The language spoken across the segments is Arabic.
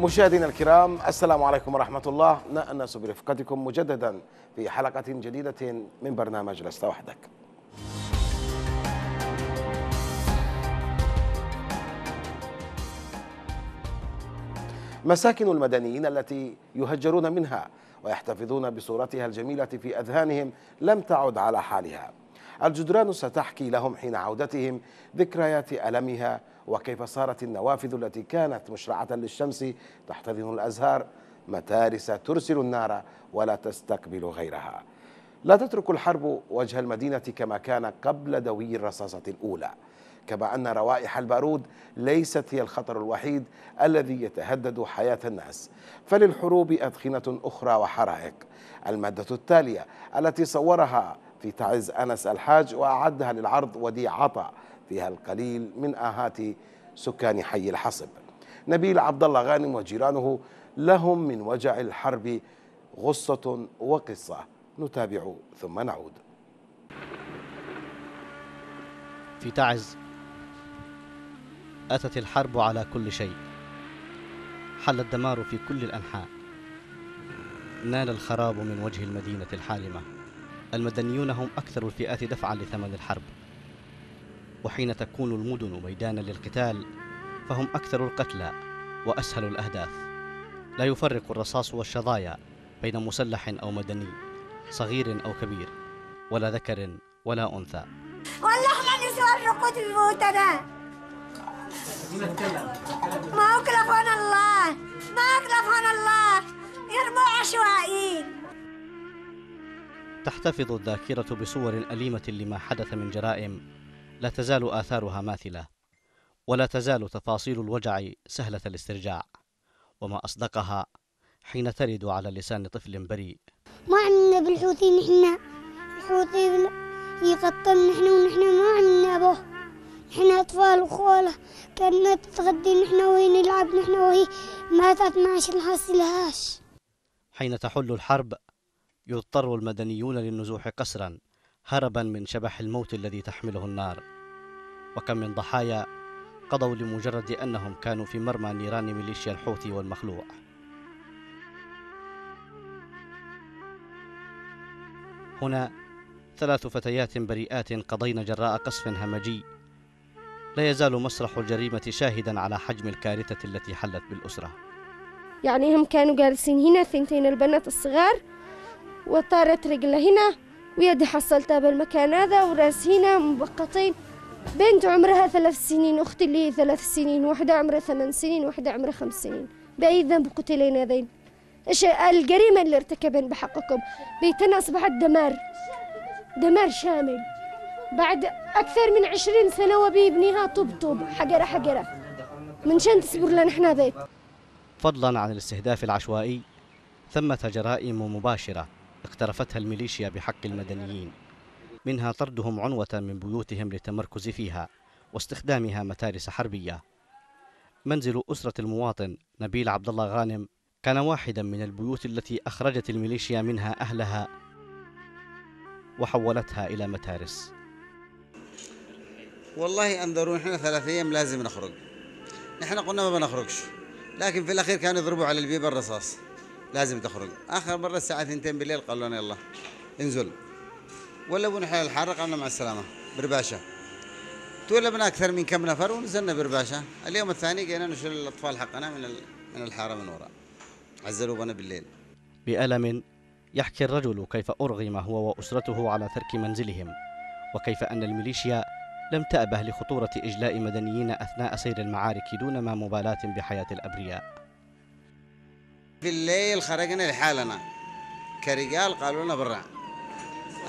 مشاهدينا الكرام السلام عليكم ورحمة الله. نأنس برفقتكم مجددا في حلقة جديدة من برنامج لست وحدك. مساكن المدنيين التي يهجرون منها ويحتفظون بصورتها الجميلة في أذهانهم لم تعد على حالها. الجدران ستحكي لهم حين عودتهم ذكريات ألمها وكيف صارت النوافذ التي كانت مشرعة للشمس تحتضن الأزهار؟ متارس ترسل النار ولا تستقبل غيرها. لا تترك الحرب وجه المدينة كما كان قبل دوي الرصاصة الأولى. كما أن روائح البارود ليست هي الخطر الوحيد الذي يتهدد حياة الناس. فللحروب أدخنة أخرى وحرائق. المادة التالية التي صورها في تعز أنس الحاج وأعدها للعرض وديع عطا. فيها القليل من آهات سكان حي الحصب. نبيل عبد الله غانم وجيرانه لهم من وجع الحرب غصة وقصة. نتابع ثم نعود. في تعز أتت الحرب على كل شيء. حل الدمار في كل الأنحاء. نال الخراب من وجه المدينة الحالمة. المدنيون هم أكثر الفئات دفعا لثمن الحرب. وحين تكون المدن ميدانا للقتال فهم أكثر القتلى وأسهل الأهداف. لا يفرق الرصاص والشظايا بين مسلح أو مدني صغير أو كبير ولا ذكر ولا أنثى. والله ما نسوى في بيوتنا ما أكلفنا الله ما أكلفنا الله. يرموا عشوائيين تحتفظ الذاكرة بصور أليمة لما حدث من جرائم لا تزال آثارها ماثلة ولا تزال تفاصيل الوجع سهلة الاسترجاع وما أصدقها حين ترد على لسان طفل بريء. ما عملنا بالحوثي نحن الحوثي يقتل نحن ونحن ما عملنا به. نحن أطفال وخولة كنا تتغدي نحن وهي نلعب نحن وهي ماتت ما نحصلهاش حين تحل الحرب يضطر المدنيون للنزوح قسرا. هربا من شبح الموت الذي تحمله النار. وكم من ضحايا قضوا لمجرد أنهم كانوا في مرمى نيران ميليشيا الحوثي والمخلوع. هنا ثلاث فتيات بريئات قضين جراء قصف همجي. لا يزال مسرح الجريمة شاهدا على حجم الكارثة التي حلت بالأسرة. يعني هم كانوا جالسين هنا ثنتين البنات الصغار وطارت رجله هنا ويدي حصلتها بالمكان هذا وراس هنا مبقطين بنت عمرها ثلاث سنين أختي اللي ثلاث سنين واحدة عمرها ثمان سنين واحدة عمرها خمس سنين. بأي ذنب قتلين هذين؟ إيش الجريمة اللي ارتكبن بحقكم؟ بيتنا أصبحت دمار دمار شامل. بعد أكثر من عشرين سنة وبيبنيها طب طب حجرة حجرة. من شان تصبر لنا إحنا بيت فضلا عن الاستهداف العشوائي ثمة جرائم مباشرة. اقترفتها الميليشيا بحق المدنيين. منها طردهم عنوة من بيوتهم للتمركز فيها واستخدامها متارس حربية. منزل أسرة المواطن نبيل عبد الله غانم كان واحدا من البيوت التي أخرجت الميليشيا منها أهلها وحولتها إلى متارس. والله انظروا إحنا ثلاث أيام لازم نخرج. نحن قلنا ما بنخرجش لكن في الأخير كانوا يضربوا على البيب الرصاص لازم تخرج. آخر مرة الساعة 2 بالليل قالوا لنا يلا انزل. ولا بنحل الحاره قالنا مع السلامة. برباشة. تولبنا أكثر من كم نفر ونزلنا برباشة. اليوم الثاني جينا نشيل الأطفال حقنا من من الحارة من وراء. عزلوا بنا بالليل. بألم يحكي الرجل كيف أرغم هو وأسرته على ترك منزلهم وكيف أن الميليشيا لم تأبه لخطورة إجلاء مدنيين أثناء سير المعارك دون ما مبالاة بحياة الأبرياء. في الليل خرجنا لحالنا. كرجال قالوا لنا برا.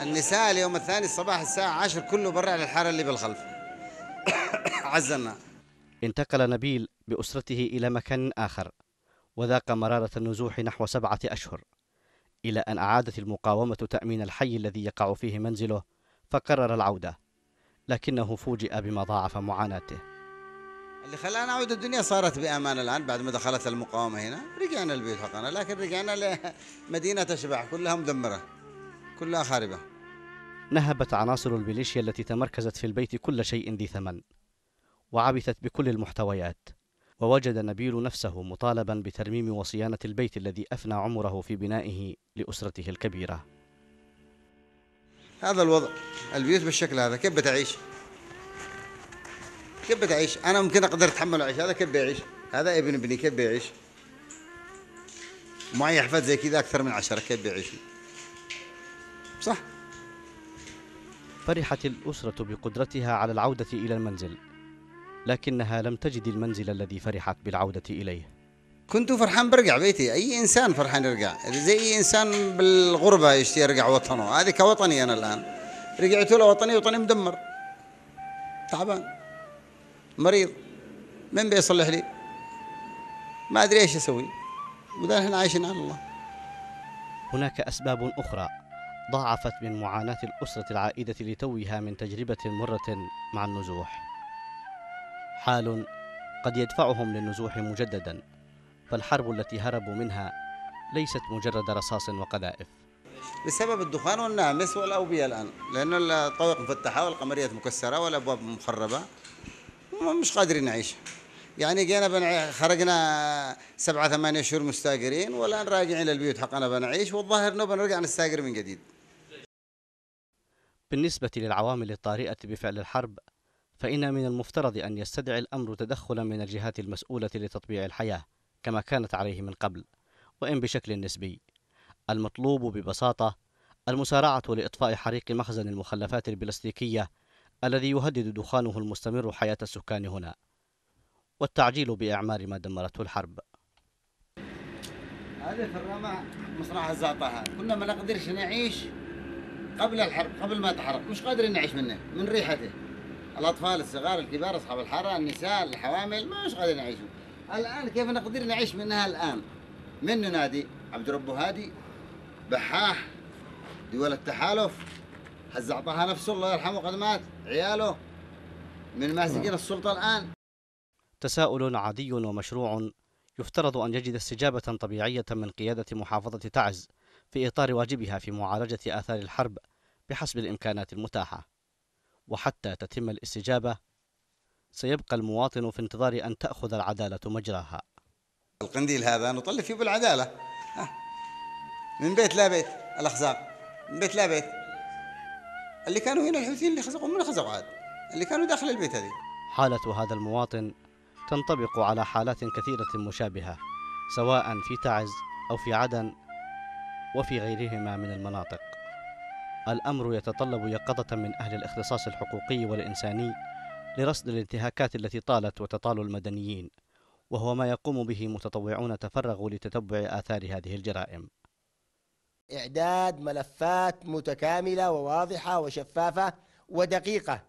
النساء اليوم الثاني الصباح الساعة عشر كله برا على الحارة اللي بالخلف. عزلنا انتقل نبيل بأسرته إلى مكان آخر وذاق مرارة النزوح نحو سبعة أشهر إلى أن أعادت المقاومة تأمين الحي الذي يقع فيه منزله فقرر العودة لكنه فوجئ بما ضاعف معاناته. اللي خلانا نعود الدنيا صارت بأمان الآن بعد ما دخلت المقاومة هنا. رجعنا البيوت حقنا لكن رجعنا لمدينة أشباح كلها مدمرة كلها خاربة. نهبت عناصر الميليشيا التي تمركزت في البيت كل شيء ذي ثمن وعبثت بكل المحتويات ووجد نبيل نفسه مطالبا بترميم وصيانة البيت الذي أفنى عمره في بنائه لأسرته الكبيرة. هذا الوضع البيوت بالشكل هذا كيف بتعيش؟ كيف بتعيش أنا ممكن أقدر أتحمل العيش هذا كيف بيعيش هذا ابن ابني كيف بيعيش معي احفاد زي كذا أكثر من عشرة كيف بيعيشوا صح؟ فرحت الأسرة بقدرتها على العودة إلى المنزل لكنها لم تجد المنزل الذي فرحت بالعودة إليه. كنت فرحان برجع بيتي. أي إنسان فرحان يرجع؟ زي أي إنسان بالغربة يشتي يرجع وطنه. هذه كوطني أنا الآن. رجعت له وطني وطني مدمر. تعبان. مريض من بيصلح لي؟ ما أدري إيش أسوي. وده إحنا عايشين على الله. هناك أسباب أخرى ضاعفت من معاناة الأسرة العائدة لتوها من تجربة مرة مع النزوح. حال قد يدفعهم للنزوح مجددا فالحرب التي هربوا منها ليست مجرد رصاص وقذائف. بسبب الدخان والنامس والأوبئة الآن لأنه الطوق مفتحة والقمريات مكسرة والأبواب مخربة. مش قادرين نعيش. يعني جينا بنع... خرجنا سبعة ثمانية شهور مستأجرين والآن راجعين للبيوت حقنا بنعيش والظاهر إنه بنرجع نستأجر من جديد. بالنسبة للعوامل الطارئة بفعل الحرب فإن من المفترض أن يستدعي الأمر تدخلا من الجهات المسؤولة لتطبيع الحياة كما كانت عليه من قبل وإن بشكل نسبي. المطلوب ببساطة المسارعة لإطفاء حريق مخزن المخلفات البلاستيكية الذي يهدد دخانه المستمر حياة السكان هنا والتعجيل بإعمار ما دمرته الحرب. هذه في الرمى مصنع الزعطاها كنا ما نقدرش نعيش قبل الحرب قبل ما تحرق. مش قادرين نعيش منه من ريحته. الأطفال الصغار الكبار أصحاب الحارة النساء الحوامل مش قادرين يعيشوا الآن كيف نقدر نعيش منها الآن؟ من ننادي؟ عبد ربه هادي بحاح دول التحالف. الزعطاها نفسه الله يرحمه قد مات. عياله. من ماسكين السلطة الآن. تساؤل عادي ومشروع. يفترض أن يجد استجابة طبيعية من قيادة محافظة تعز في إطار واجبها في معالجة آثار الحرب بحسب الإمكانات المتاحة. وحتى تتم الاستجابة سيبقى المواطن في انتظار أن تأخذ العدالة مجراها. القنديل هذا نطلب فيه بالعدالة. من بيت لا بيت الأخزاق. من بيت لا بيت. اللي كانوا هنا الحوثيين اللي خزقوا من خزقوا عاد؟ اللي كانوا داخل البيت هذه. حالة هذا المواطن تنطبق على حالات كثيرة مشابهة سواء في تعز أو في عدن وفي غيرهما من المناطق. الأمر يتطلب يقظة من أهل الاختصاص الحقوقي والإنساني لرصد الانتهاكات التي طالت وتطال المدنيين وهو ما يقوم به متطوعون تفرغوا لتتبع آثار هذه الجرائم. إعداد ملفات متكاملة وواضحة وشفافة ودقيقة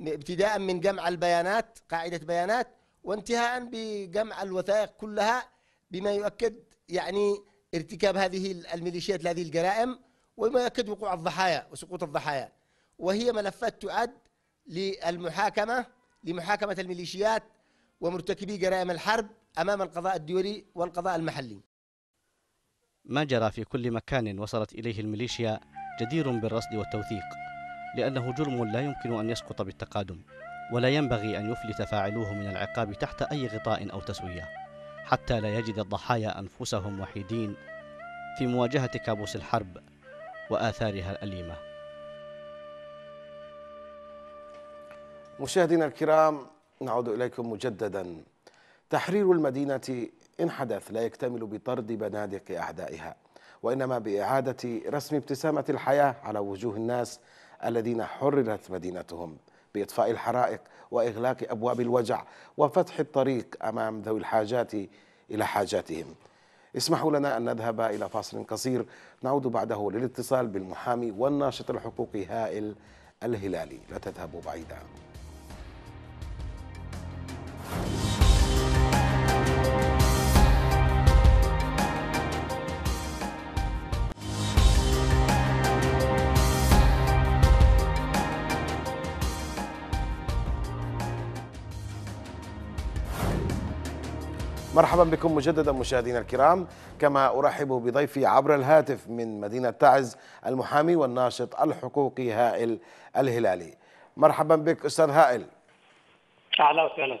ابتداء من جمع البيانات قاعدة بيانات وانتهاء بجمع الوثائق كلها بما يؤكد يعني ارتكاب هذه الميليشيات لهذه الجرائم وما يؤكد وقوع الضحايا وسقوط الضحايا. وهي ملفات تعد للمحاكمة لمحاكمة الميليشيات ومرتكبي جرائم الحرب أمام القضاء الدولي والقضاء المحلي. ما جرى في كل مكان وصلت إليه الميليشيا جدير بالرصد والتوثيق لأنه جرم لا يمكن أن يسقط بالتقادم ولا ينبغي أن يفلت فاعلوه من العقاب تحت أي غطاء أو تسوية حتى لا يجد الضحايا أنفسهم وحيدين في مواجهة كابوس الحرب وآثارها الأليمة. مشاهدينا الكرام نعود إليكم مجددا. تحرير المدينة إن حدث لا يكتمل بطرد بنادق أعدائها وإنما بإعادة رسم ابتسامة الحياة على وجوه الناس الذين حررت مدينتهم بإطفاء الحرائق وإغلاق أبواب الوجع وفتح الطريق أمام ذوي الحاجات إلى حاجاتهم. اسمحوا لنا أن نذهب إلى فاصل قصير نعود بعده للاتصال بالمحامي والناشط الحقوقي هائل الهلالي. لا تذهبوا بعيدا. مرحبا بكم مجددا مشاهدينا الكرام. كما أرحب بضيفي عبر الهاتف من مدينة تعز المحامي والناشط الحقوقي هائل الهلالي. مرحبا بك أستاذ هائل. أهلا وسهلا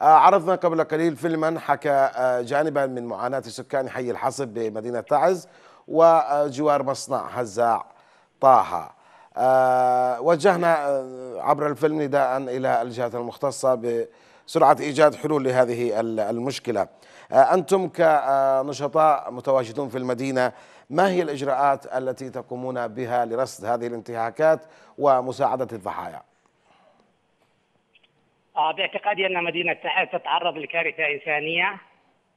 آه، عرضنا قبل قليل فيلما حكى آه، جانبا من معاناة سكان حي الحصب بمدينة تعز وجوار مصنع هزاع طه. آه، وجهنا عبر الفيلم نداء إلى الجهات المختصة بسرعة إيجاد حلول لهذه ال- المشكلة. آه، أنتم كنشطاء متواجدون في المدينة ما هي الإجراءات التي تقومون بها لرصد هذه الانتهاكات ومساعدة الضحايا؟ آه، باعتقادي أن مدينة تعز تتعرض لكارثة إنسانية.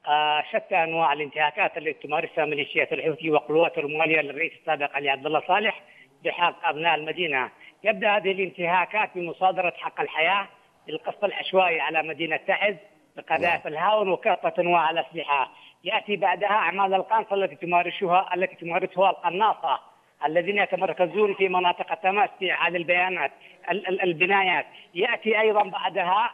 آه، شتى أنواع الانتهاكات التي تمارسها ميليشيات الحوثي وقوات المواليه للرئيس السابق علي عبد الله صالح بحق أبناء المدينة. يبدأ هذه الانتهاكات بمصادرة حق الحياة القصف العشوائي على مدينة تعز بقذائف الهاون وكافة انواع الاسلحه. يأتي بعدها أعمال القنص التي تمارسها التي تمارسها القناصة الذين يتمركزون في مناطق التماس في اعاده البيانات ال- ال- البنايات يأتي أيضا بعدها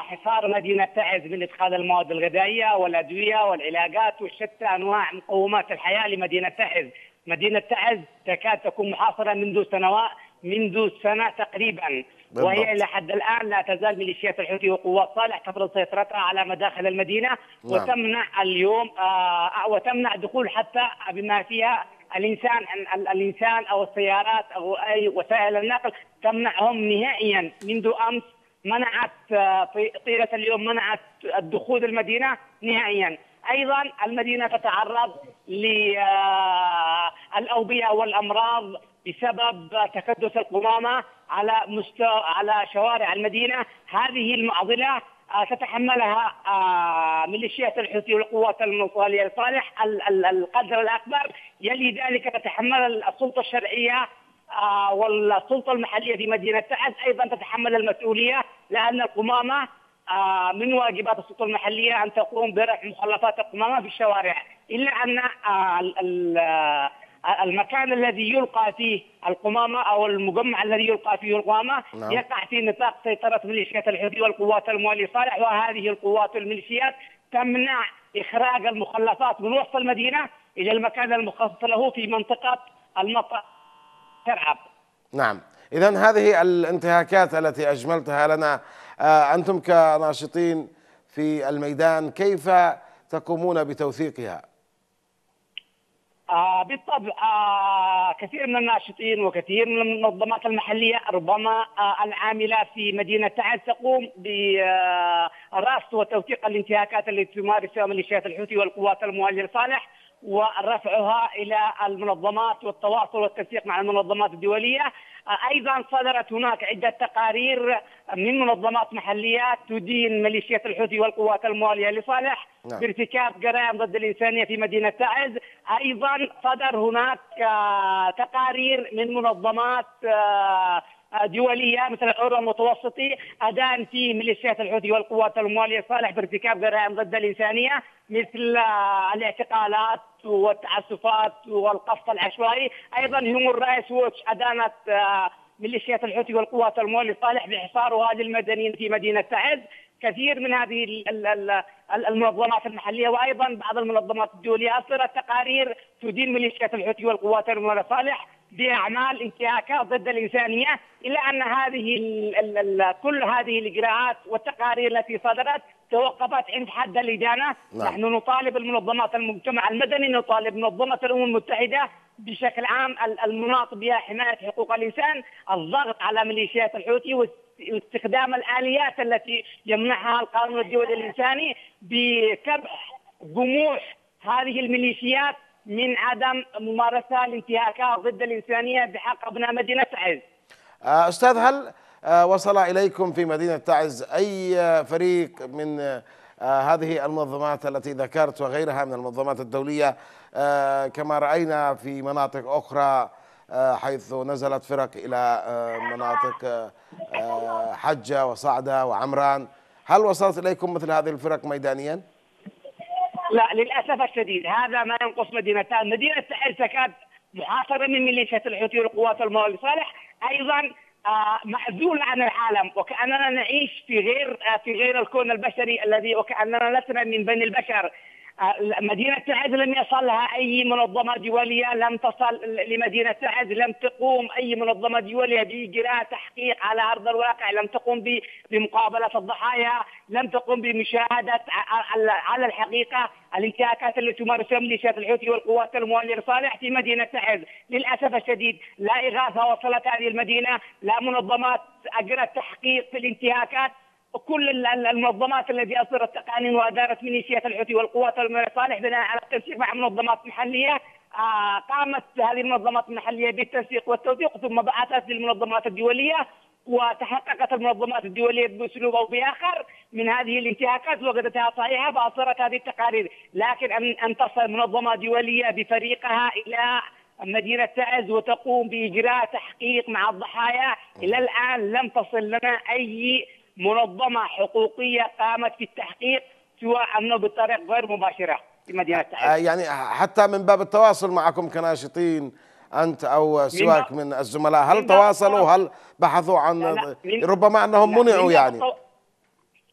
حصار مدينة تعز من إدخال المواد الغذائية والأدوية والعلاجات وشتى أنواع مقومات الحياة لمدينة تعز. مدينة تعز تكاد تكون محاصرة منذ سنوات منذ سنة تقريبا بالضبط. وهي إلى حد الآن لا تزال ميليشيات الحوثي وقوات صالح تفرض سيطرتها على مداخل المدينة نعم. وتمنع اليوم آه وتمنع دخول حتى بما فيها الإنسان ال- الإنسان أو السيارات أو أي وسائل النقل تمنعهم نهائيا منذ أمس منعت آه، طي- طيلة اليوم منعت الدخول المدينة نهائيا أيضا المدينة تتعرض للاوبئه والأمراض بسبب تكدس القمامة على مستوى على شوارع المدينة. هذه المعضلة آه، تتحملها آه، ميليشيات الحوثي والقوات المواليه لصالح ال- ال- القدر الأكبر. يلي ذلك تتحمل السلطة الشرعية آه، والسلطة المحلية في مدينة تعز أيضا تتحمل المسؤولية لأن القمامة من واجبات السلطة المحلية أن تقوم برفع مخلفات القمامة في الشوارع. إلا أن المكان الذي يلقى فيه القمامة أو المجمع الذي يلقى فيه القمامة نعم. يقع في نطاق سيطرة ميليشيات الحوثي والقوات المواليه صالح وهذه القوات الميليشيات تمنع إخراج المخلفات من وسط المدينة إلى المكان المخصص له في منطقة المطار. ترعب. نعم. إذا هذه الانتهاكات التي أجملتها لنا آه، أنتم كناشطين في الميدان كيف تقومون بتوثيقها؟ آه بالطبع آه كثير من الناشطين وكثير من المنظمات المحلية ربما آه العاملة في مدينة تعز تقوم برصد وتوثيق الانتهاكات التي تمارسها ميليشيات الحوثي والقوات الموالية لصالح ورفعها إلى المنظمات والتواصل والتنسيق مع المنظمات الدولية. آه أيضا صدرت هناك عدة تقارير من منظمات محلية تدين ميليشيات الحوثي والقوات الموالية لصالح. نعم. بارتكاب جرائم ضد الإنسانية في مدينة تعز أيضا صدر هناك آه، تقارير من منظمات آه، دولية مثل العرى المتوسطي أدان في ميليشيات الحوثي والقوات الموالية صالح بارتكاب جرائم ضد الإنسانية مثل آه، الاعتقالات والتعسفات والقصف العشوائي. أيضا هيومن رايتس ووتش أدانت ميليشيات الحوثي والقوات الموالية صالح بحصار هذه المدنيين في مدينة تعز كثير من هذه ال- ال- ال- ال- المنظمات المحلية وأيضا بعض المنظمات الدولية. اصدرت تقارير تدين ميليشيات الحوثي والقوات المواليه صالح بأعمال انتهاكات ضد الإنسانية إلا أن هذه ال ال ال كل هذه الإجراءات والتقارير التي صدرت توقفت عند حد الادانه نعم. نحن نطالب المنظمات المجتمع المدني نطالب منظمة الأمم المتحدة بشكل عام ال- المناط بها حماية حقوق الإنسان الضغط على ميليشيات الحوثي واست- واستخدام الآليات التي يمنحها القانون الدولي الإنساني بكبح جموح هذه الميليشيات من عدم ممارسة الانتهاكات ضد الإنسانية بحق أبناء مدينة تعز. آه، أستاذ هل آه، وصل إليكم في مدينة تعز أي آه، فريق من هذه المنظمات التي ذكرت وغيرها من المنظمات الدولية آه، كما رأينا في مناطق أخرى آه، حيث نزلت فرق آه، مناطق حجة وصعدة وعمران هل وصلت إليكم مثل هذه الفرق ميدانيا؟ لا للأسف الشديد. هذا ما ينقص مدينه تعز، مدينة تعز تكاد محاصره من ميليشيات الحوثي والقوات المواليه لصالح، أيضا آه، معزول عن العالم وكأننا نعيش في غير آه، في غير الكون البشري الذي وكأننا لسنا من بني البشر. مدينة تعز لم يصلها أي منظمة دولية لم تصل لمدينة تعز لم تقوم أي منظمة دولية بإجراء تحقيق على أرض الواقع لم تقوم بمقابلة الضحايا لم تقوم بمشاهدة على الحقيقة الانتهاكات التي تمارسها ميليشيات الحوثي والقوات الموالية لصالح في مدينة تعز للأسف الشديد لا إغاثة وصلت هذه المدينة لا منظمات أجرت تحقيق في الانتهاكات. كل ال- ال- المنظمات التي أصدرت تقارير وأدارت ميليشيات الحوثي والقوات المصالح بناء على التنسيق مع منظمات محليه آه، قامت هذه المنظمات المحلية بالتنسيق والتوثيق ثم بعثت للمنظمات الدولية وتحققت المنظمات الدولية بأسلوب أو بآخر. من هذه الانتهاكات وجدتها صحيحة فاصدرت هذه التقارير، لكن ان أن تصل منظمة دولية بفريقها إلى مدينة تعز وتقوم بإجراء تحقيق مع الضحايا إلى الآن لم تصل لنا أي منظمة حقوقية قامت في التحقيق سواء أنه بطريقة غير مباشرة في مدينة آه، تعز يعني حتى من باب التواصل معكم كناشطين أنت أو سواك من الزملاء هل تواصلوا. هل بحثوا عن لا، لا، ربما أنهم منعوا يعني؟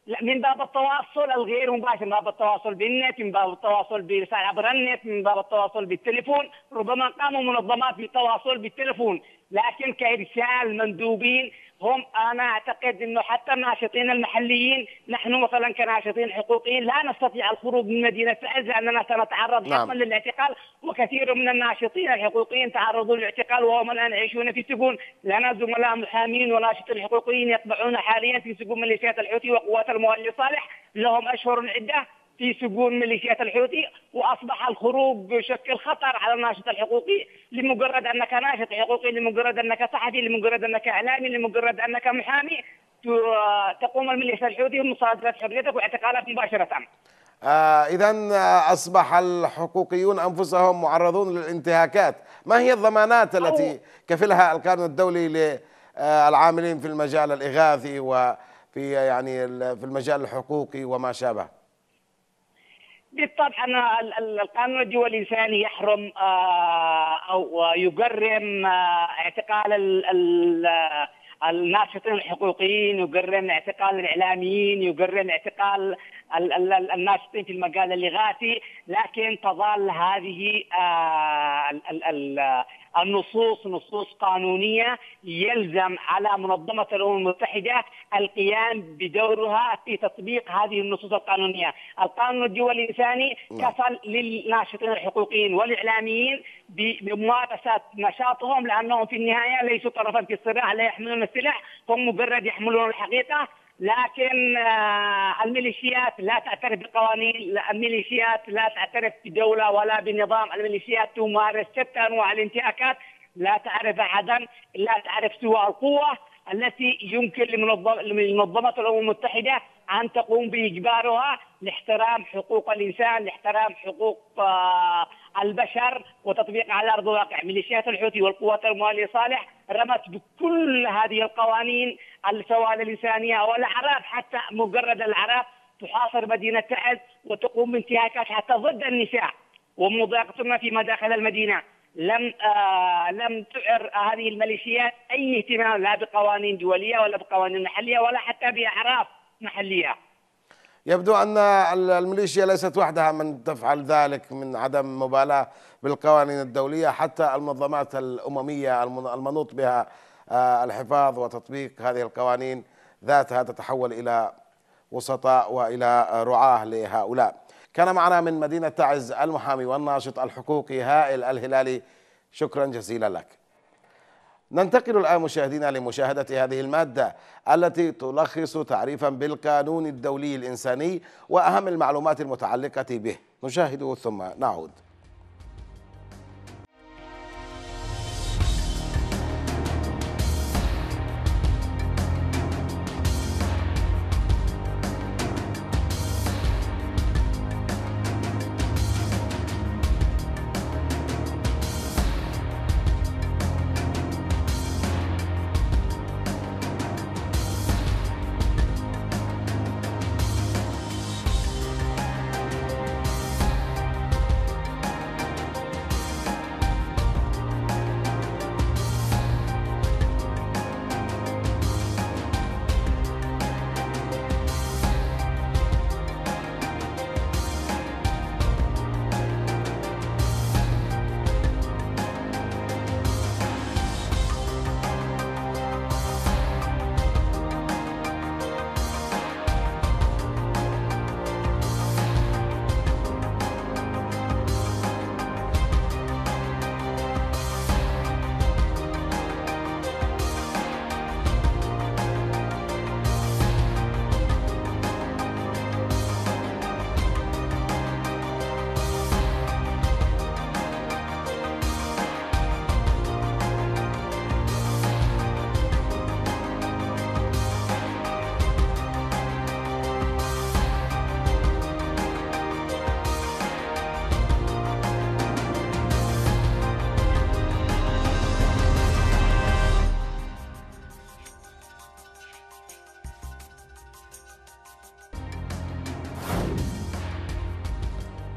لا من باب التواصل الغير مباشر من باب التواصل بالنت من باب التواصل برسالة عبر النت من باب التواصل بالتليفون. ربما قاموا منظمات بالتواصل بالتليفون لكن كإرسال مندوبين هم أنا أعتقد أنه حتى الناشطين المحليين نحن مثلا كناشطين حقوقيين لا نستطيع الخروج من مدينة تعز لأننا سنتعرض نعم. حتما للاعتقال وكثير من الناشطين الحقوقيين تعرضوا للاعتقال وهم الآن يعيشون في سجون لنا زملاء محامين وناشطين حقوقيين يتبعون حاليا في سجون ميليشيات الحوثي وقوات الموالي صالح لهم أشهر عدة في سجون ميليشيات الحوثي وأصبح الخروج يشكل خطر على الناشط الحقوقي لمجرد أنك ناشط حقوقي لمجرد أنك صحفي لمجرد أنك إعلامي لمجرد أنك محامي تقوم الميليشيا الحوثي بمصادرة حريتك واعتقالك مباشرة. آه اذا أصبح الحقوقيون أنفسهم معرضون للانتهاكات ما هي الضمانات التي كفلها القانون الدولي للعاملين في المجال الإغاثي وفي يعني في المجال الحقوقي وما شابه بالطبع أن ال- ال- القانون الدولي الإنساني يحرم آه، أو يجرم آه، اعتقال ال- ال- آه، الناشطين الحقوقيين يجرم اعتقال الإعلاميين يجرم اعتقال ال- ال- ال- الناشطين في المجال الاغاثي لكن تظل هذه النصوص نصوص قانونية يلزم على منظمة الأمم المتحدة القيام بدورها في تطبيق هذه النصوص القانونية، القانون الدولي الإنساني نعم. كفل للناشطين الحقوقيين والإعلاميين بممارسة نشاطهم لأنهم في النهاية ليسوا طرفا في الصراع لا يحملون السلاح هم مجرد يحملون الحقيقة لكن آه، الميليشيات لا تعترف بقوانين الميليشيات لا تعترف بدولة ولا بنظام الميليشيات تمارس شتى أنواع الانتهاكات لا تعرف أحدا لا تعرف سوى القوة. التي يمكن لمنظم- لمنظمة الأمم المتحدة أن تقوم بإجبارها لاحترام حقوق الإنسان لاحترام حقوق آه، البشر وتطبيق على أرض الواقع. ميليشيات الحوثي والقوات الموالية صالح رمت بكل هذه القوانين سواء الإنسانية أو الأعراف حتى مجرد الأعراف تحاصر مدينة تعز وتقوم بانتهاكات حتى ضد النساء. ومضايقتهن في مداخل المدينة لم آه لم تعر هذه الميليشيات أي اهتمام لا بقوانين دولية ولا بقوانين محلية ولا حتى بأعراف محلية. يبدو أن ال- الميليشيا ليست وحدها من تفعل ذلك من عدم مبالاة بالقوانين الدولية حتى المنظمات الأممية المن- المنوط بها آه، الحفاظ وتطبيق هذه القوانين ذاتها تتحول إلى وسطاء وإلى رعاة لهؤلاء. كان معنا من مدينة تعز المحامي والناشط الحقوقي هائل الهلالي. شكرا جزيلا لك. ننتقل الآن مشاهدينا لمشاهدة هذه المادة التي تلخص تعريفا بالقانون الدولي الإنساني وأهم المعلومات المتعلقة به. نشاهد ثم نعود.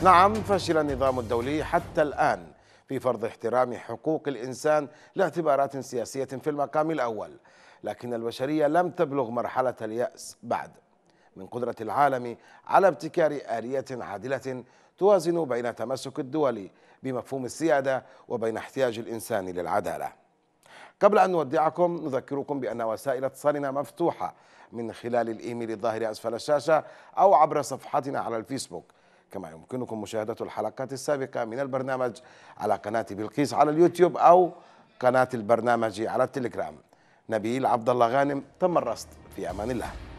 نعم فشل النظام الدولي حتى الآن في فرض احترام حقوق الإنسان لاعتبارات سياسية في المقام الأول لكن البشرية لم تبلغ مرحلة اليأس بعد. من قدرة العالم على ابتكار آلية عادلة توازن بين تمسك الدول بمفهوم السيادة وبين احتياج الإنسان للعدالة. قبل أن نودعكم نذكركم بأن وسائل اتصالنا مفتوحة من خلال الإيميل الظاهر أسفل الشاشة أو عبر صفحتنا على الفيسبوك. كما يمكنكم مشاهدة الحلقات السابقة من البرنامج على قناة بلقيس على اليوتيوب أو قناة البرنامج على التليجرام. نبيل عبد الله غانم تم الرصد. في أمان الله.